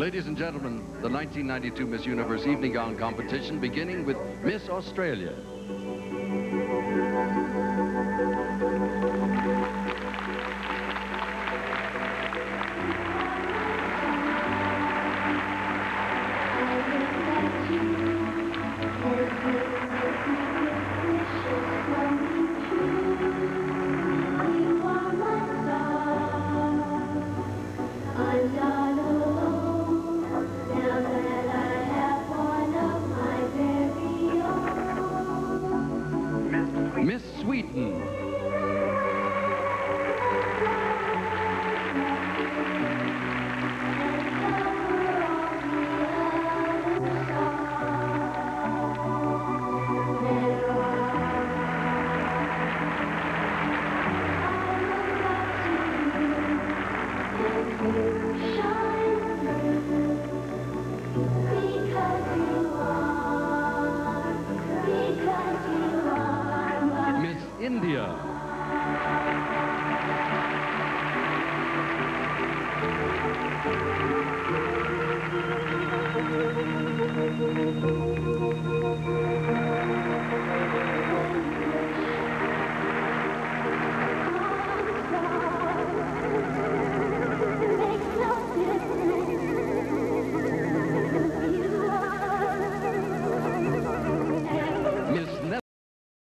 Ladies and gentlemen, the 1992 Miss Universe Evening Gown competition beginning with Miss Australia. Miss Sweden. Miss India.